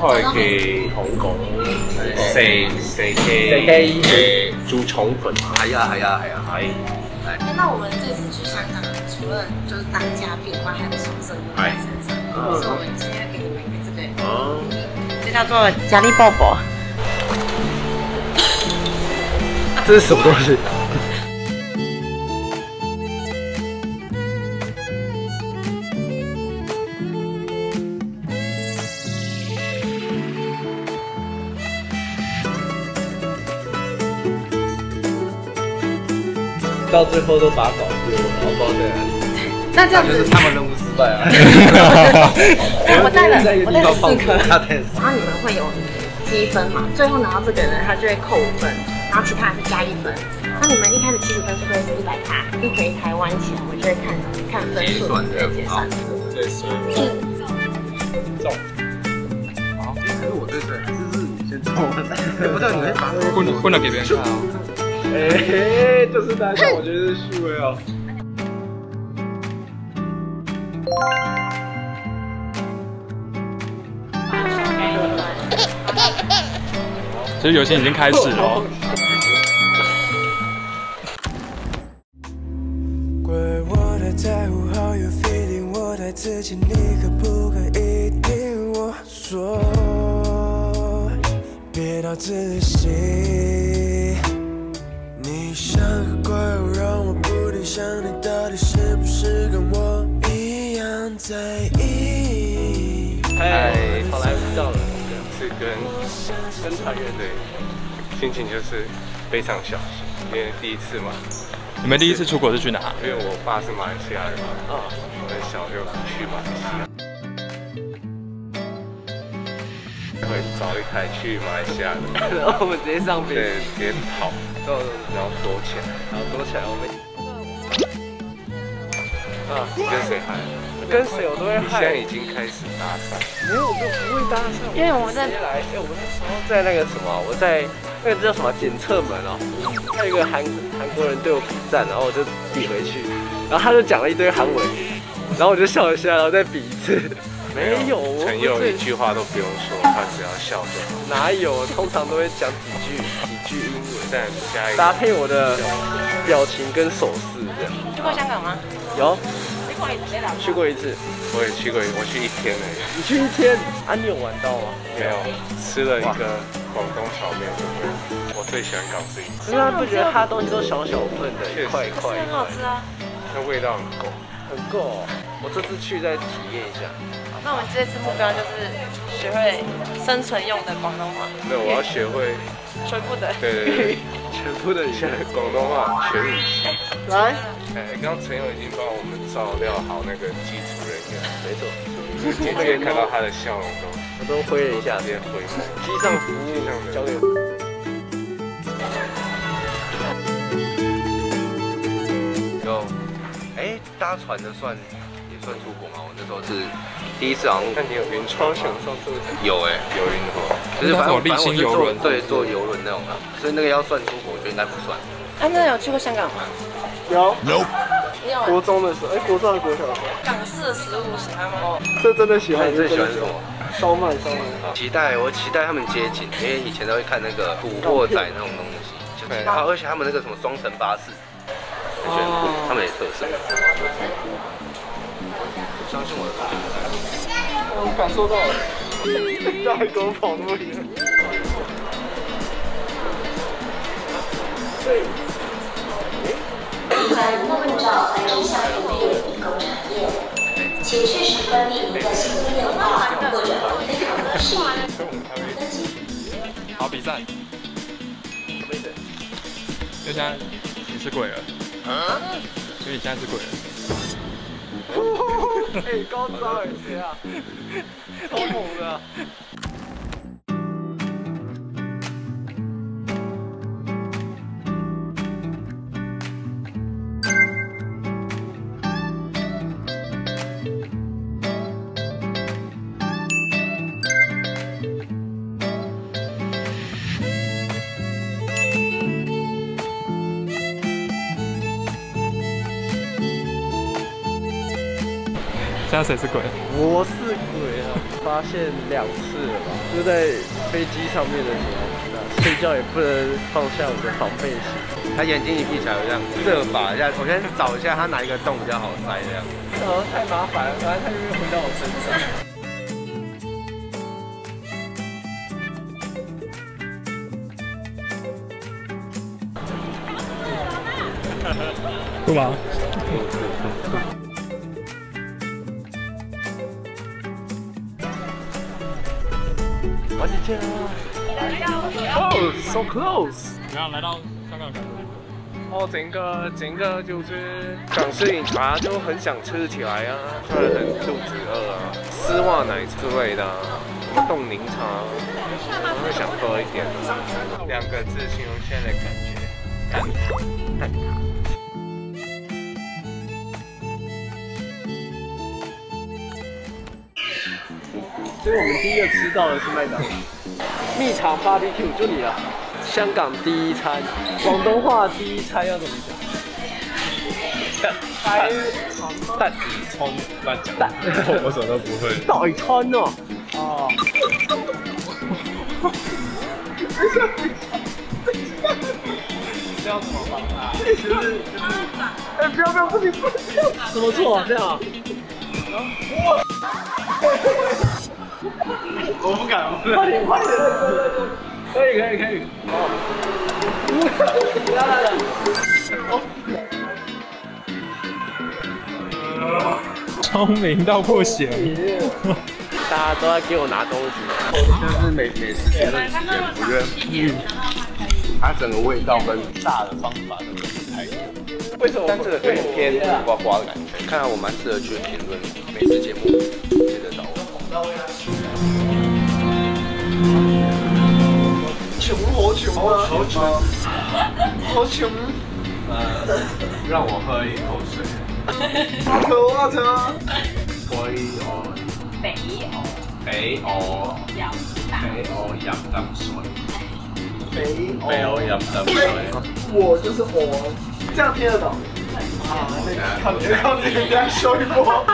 開嘅香港四四四嘅雞嘅豬腸粉，係啊係啊係啊係。哎那我们这次去香港，除了就是当家变外，还有什么生物在身上？所以我们今天给你们一个这个，哦，这叫做嘉利鲍勃。这是什么东西？到最后都把它搞丢了，然后不知道在哪里。那这样子，就是他们任务失败啊！我带了在一个我带了地方放四颗然后你们会有积分嘛？最后拿到这个人，他就会扣五分，然后其他人是加一分。那你们一开始七十分是不是是一百卡？一回台湾前，我就会看看分数，对结算。对，所以中。好，其实我对对，就是你先中，不知道你会把那个不能不能给别人看哦。哎，就是大家，我觉得是虚伪哦。其实游戏已经开始了哦。怪我太在乎 how you feeling，我太自信，你可不可以听我说？别太自信，嗨，好来到了，是跟跟团乐队，心情就是非常小心，因为第一次嘛，你们第一次出国是去哪？因为我爸是马来西亚人嘛，啊，我很小就去马来西亚，会找一台去马来西亚的，然 后我们直接上飞对，直接跑，然后躲起来，然后躲起来，我们啊，你跟谁嗨？跟谁我都会你现在。已经开始搭讪，没有，我就不会搭讪。因为我在来，哎、我那时候在那个什么，我在那个叫什么检测门哦，还有一个韩韩国人对我比赞，然后我就比回去，然后他就讲了一堆韩文，然后我就笑一下，然后再比一次。没有，我陈佑一句话都不用说，他只要笑就好，哪有？通常都会讲几句几句英文，再加一个搭配我的表情跟手势这样。去过香港吗？有去过一次，去过一次，我也去过，我去一天而已，你去一天，啊，你有玩到吗？没有吃了一个广东炒面，我最喜欢搞这个，可是他不觉得他东西都小小份的，一块一块一块，很好吃啊。那味道很够。很够、哦。我这次去再体验一下。那我们这次目标就是学会生存用的广东话，那我要学会，全部的。对对对，全部的广东话全语系。来，哎，刚刚陈友已经帮我们照料好那个基础人员，没错，你可以看到他的笑容都我都挥了一下直，接回来。机上服务交给有，哎，搭船的算也算出国吗？我那时候是第一次，好像那你有晕船吗？有哎，有晕过。就是反正那种立新游轮对，坐游轮那种啊，所以那个要算出国，我觉得应该不算。啊，那有去过香港吗？有，你有国中的时候，哎，国中还是国小的时候，港式的食物喜欢吗？这真的喜欢。你最喜欢什么？烧麦，烧麦。期待，我期待他们接近，因为以前都会看那个古惑仔那种东西，就是，然后而且他们那个什么双层巴士，我觉得他们也特色。相信我的同学。我感受到了，大狗跑那么远。对。团顾问照下产业，且确实关闭您的新规电话或者非常。好，比赛。没事。因为现在你是鬼了，因为你现在是鬼了。哎，高招哎，谁啊？好猛的啊。现在谁是鬼？我是鬼啊！发现两次了吧，就在飞机上面的时候，那睡觉也不能放下我的防备心。他眼睛一闭起来，我这样设法一下，我先找一下他哪一个洞比较好塞这样。哦，太麻烦了，反正他就会回到我身上。干嘛？哦，so close。然后来到香港。哦，整个整个就是港式饮茶就很想吃起来啊，突然很肚子饿啊，丝袜奶之类的、啊，冻柠茶，我会想喝一点。两个字形容现在的感觉，蛋挞，蛋挞。所以我们第一个吃到的是麦当劳蜜肠 BBQ，就你了。香港第一餐，广东话第一餐要怎么讲？蛋蛋葱乱讲，蛋，我什么都不会。大餐哦。哦。这要怎么办啊？就是，哎，不要不要，不行不行，怎么做啊？这样？我不敢，我不快点快点，可以可以可以。来来来，聪明到不行。大家都在给我拿东西。就是美美食评论时间，我觉得它整个味道跟炸的方法都不太一样。为什么？但这个有点偏呱呱的感觉，看来我蛮适合去评论美食节目，好穷！好穷，好穷，呃，让我喝一口水。好渴啊！车。杯我北欧俾我有俾我飲啖水，肥俾我飲啖水。我就是我，这样听得懂。啊，靠你靠你，等下修一波。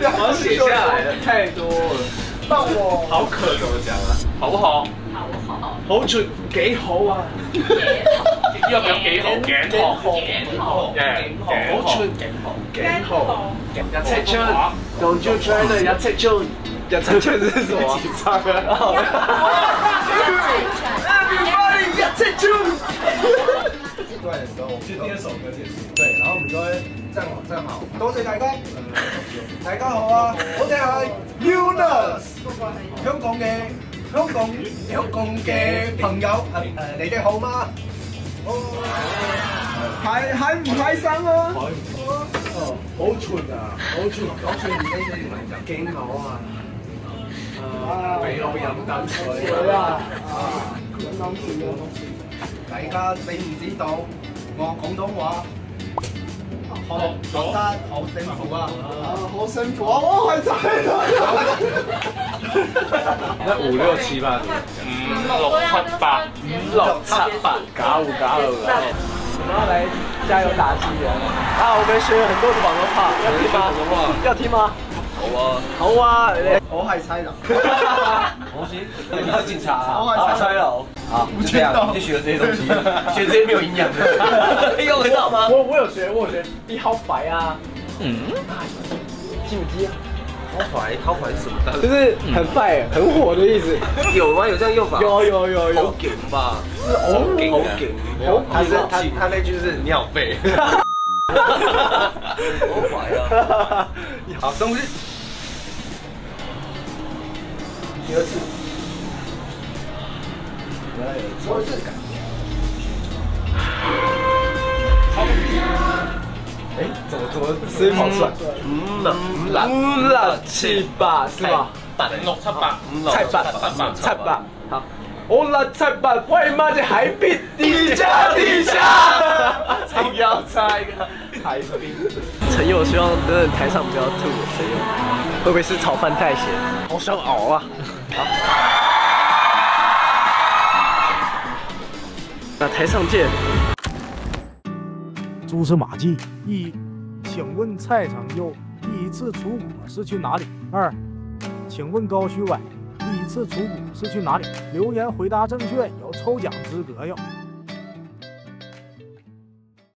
我写下来的太多了。那我好渴怎么講啊？好不好？好好好全幾好啊！要唔要幾好？頸項。頸好頸好項。全幾好。日赤春，Don't you try 的日赤春，日赤春是什麼？唱日赤春。段的时候，就第二首歌结束。對，然後我們就會站好站好，多謝大家。大家好啊，我哋係 Unis，香港嘅香港香港嘅朋友，誒誒，你哋好嗎？係係唔開心啊？哦，好串啊，好串，好串，呢啲勁好啊！誒，俾我飲啖水啊！飲啖水啊！大家知唔知道我廣東話學學得好辛苦啊！好辛苦啊！我係真 那五六七八點？五六七八，五六七八，假五假胡假胡。我们要来加油打气啊！啊，我们学了很多的广东话，要听吗？要听吗？好啊，好啊！我係差佬，我先，你是警察我係差佬。好，不知道就学了这些东西，学这些没有营养的，用得到吗？我我有学，我有学，你好白啊，嗯，记不记啊？掏牌，掏牌是什么单就是很快、很火的意思。有吗？有这样用法？有有有有好，劲吧？是好劲，好好劲。好他是他劲他那句是尿肺。好怀啊！好，深呼吸。第二次。我是感哎，怎么怎么声音跑出来？嗯啦嗯啦嗯啦七八是吧？五六七八，七八七八好。我啦菜八，喂妈这海滨地下地下，硬要猜一个海滨。陈佑希望真的台上不要吐，陈佑会不会是炒饭太咸？好想熬啊！好，那台上见。蛛丝马迹：一，请问蔡成佑第一次出国是去哪里？二，请问高虚伟，第一次出国是去哪里？留言回答正确有抽奖资格哟。